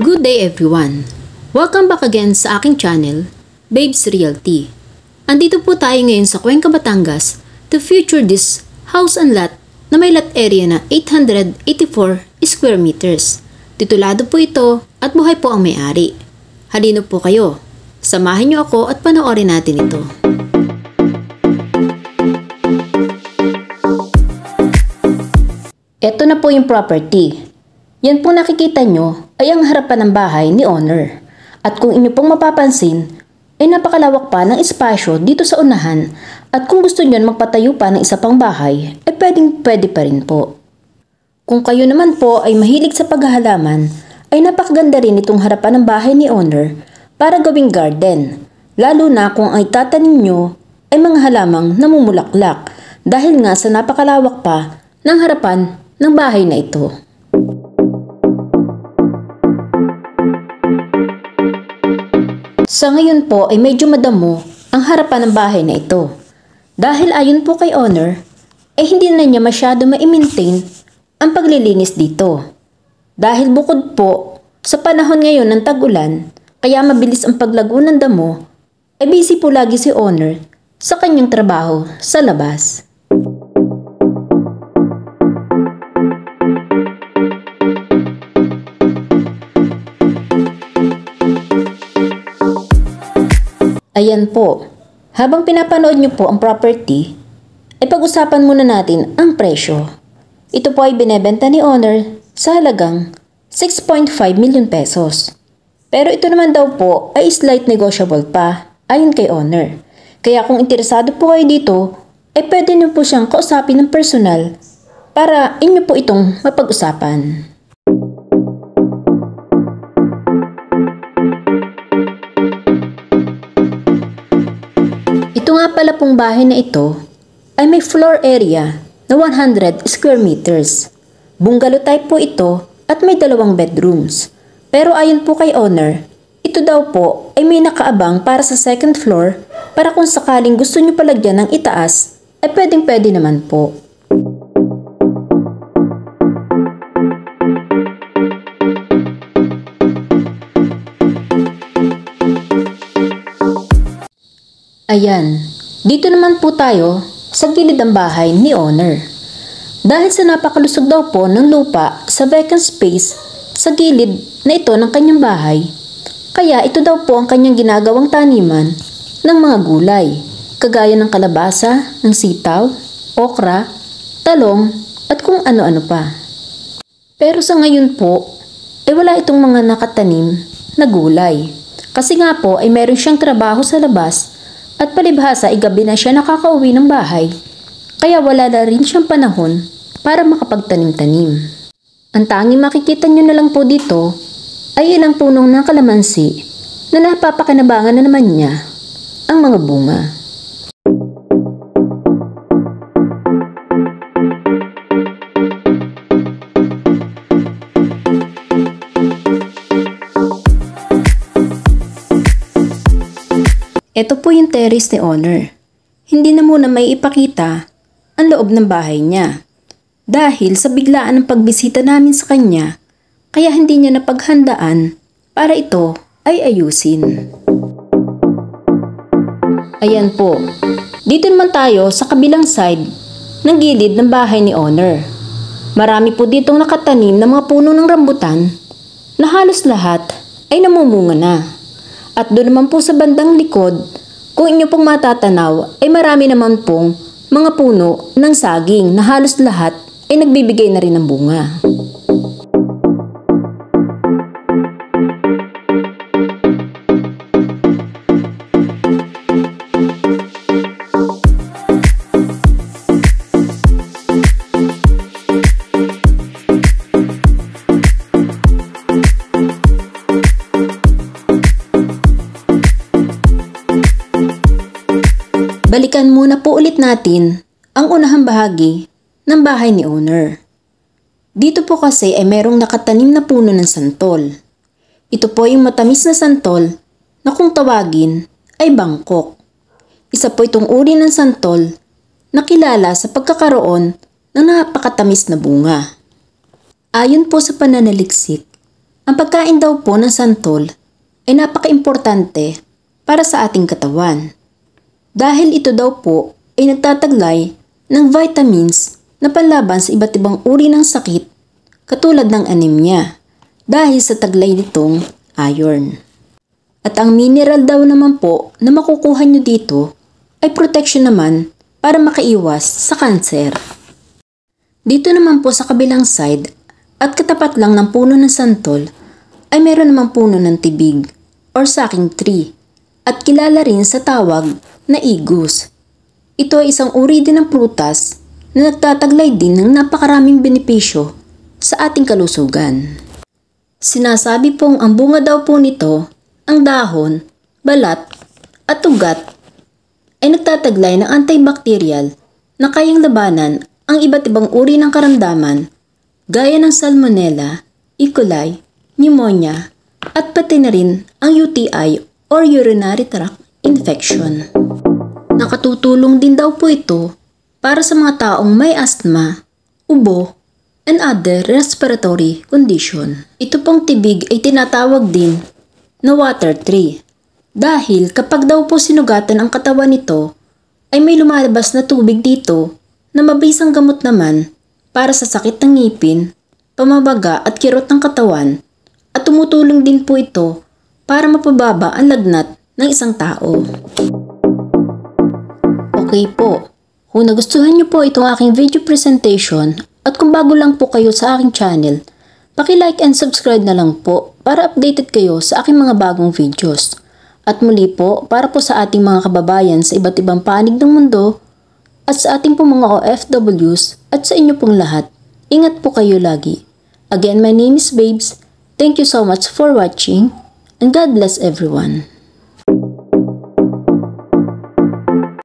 Good day everyone! Welcome back again sa aking channel, Babes Realty. Andito po tayo ngayon sa Cuenca, Batangas to feature this house and lot na may lot area na 884 square meters. Titulado po ito at buhay po ang may-ari. Halino po kayo. Samahan niyo ako at panoorin natin ito. Ito na po yung property. Yan po nakikita nyo ay ang harapan ng bahay ni owner. At kung inyo pong mapapansin, ay napakalawak pa ng espasyo dito sa unahan at kung gusto nyo magpatayo pa ng isa pang bahay, ay pwedeng pwede pa rin po. Kung kayo naman po ay mahilig sa paghahalaman, ay napakaganda rin itong harapan ng bahay ni owner para gawing garden. Lalo na kung ang itatanim nyo ay mga halamang namumulaklak dahil nga sa napakalawak pa ng harapan ng bahay na ito. Sa ngayon po ay medyo madamo ang harapan ng bahay na ito. Dahil ayon po kay owner, ay hindi na niya masyado ma-maintain ang paglilinis dito. Dahil bukod po sa panahon ngayon ng tag-ulan, kaya mabilis ang paglago ng damo, ay busy po lagi si owner sa kanyang trabaho sa labas. Ayan po. Habang pinapanood niyo po ang property, ay pag-usapan muna natin ang presyo. Ito po ay binebenta ni owner sa halagang 6.5 million pesos. Pero ito naman daw po ay slight negotiable pa ayon kay owner. Kaya kung interesado po kayo dito, ay pwede niyo po siyang kausapin ng personal para inyo po itong mapag-usapan. Pala pong bahay na ito ay may floor area na 100 square meters. Bungalow type po ito at may dalawang bedrooms. Pero ayon po kay owner, ito daw po ay may nakaabang para sa second floor para kung sakaling gusto nyo palagyan ng itaas, ay pwedeng pwede naman po. Ayan, dito naman po tayo sa gilid ng bahay ni owner. Dahil sa napakalusog daw po ng lupa sa vacant space sa gilid na ito ng kanyang bahay, kaya ito daw po ang kanyang ginagawang taniman ng mga gulay, kagaya ng kalabasa, ng sitaw, okra, talong, at kung ano-ano pa. Pero sa ngayon po, ay wala itong mga nakatanim na gulay. Kasi nga po ay meron siyang trabaho sa labas at palibhasa ay gabi na siya nakakauwi ng bahay, kaya wala na rin siyang panahon para makapagtanim-tanim. Ang tanging makikita nyo na lang po dito ay ilang punong ng kalamansi na napapakinabangan na naman niya ang mga bunga. Ito po yung terrace ni Honor. Hindi na muna may ipakita ang loob ng bahay niya. Dahil sa biglaan ng pagbisita namin sa kanya, kaya hindi niya napaghandaan para ito ay ayusin. Ayan po. Dito naman tayo sa kabilang side ng gilid ng bahay ni Honor. Marami po ditong nakatanim na mga puno ng rambutan na halos lahat ay namumunga na. At doon naman po sa bandang likod, kung inyo pong matatanaw, ay marami naman pong mga puno ng saging na halos lahat ay nagbibigay na rin ng bunga. Muna po ulit natin ang unahang bahagi ng bahay ni owner. Dito po kasi ay merong nakatanim na puno ng santol. Ito po yung matamis na santol na kung tawagin ay bangkok. Isa po itong uri ng santol na kilala sa pagkakaroon ng napakatamis na bunga. Ayon po sa pananaliksik, ang pagkain daw po ng santol ay napaka-importante para sa ating katawan. Dahil ito daw po ay nagtataglay ng vitamins na panlaban sa iba't ibang uri ng sakit katulad ng anemia dahil sa taglay nitong iron. At ang mineral daw naman po na makukuha nyo dito ay protection naman para makaiwas sa cancer. Dito naman po sa kabilang side at katapat lang ng puno ng santol ay meron namang puno ng tibig or saking tree at kilala rin sa tawag na igus. Ito ay isang uri din ng prutas na nagtataglay din ng napakaraming benepisyo sa ating kalusugan. Sinasabi pong ang bunga daw po nito, ang dahon, balat, at ugat ay nagtataglay ng antibacterial na kayang labanan ang iba't ibang uri ng karamdaman gaya ng salmonella, E. coli, pneumonia, at pati na rin ang UTI or urinary tract infection. Nakatutulong din daw po ito para sa mga taong may asthma, ubo, and other respiratory condition. Ito pong tibig ay tinatawag din na water tree dahil kapag daw po sinugatan ang katawan nito ay may lumalabas na tubig dito na mabisang gamot naman para sa sakit ng ngipin, pamabaga at kirot ng katawan at tumutulong din po ito para mapababa ang lagnat ng isang tao. Okay po, kung nagustuhan niyo po itong aking video presentation at kung bago lang po kayo sa aking channel, paki-like and subscribe na lang po para updated kayo sa aking mga bagong videos. At muli po, para po sa ating mga kababayan sa iba't ibang panig ng mundo, at sa ating pong mga OFWs at sa inyo pong lahat, ingat po kayo lagi. Again, my name is Babes. Thank you so much for watching and God bless everyone.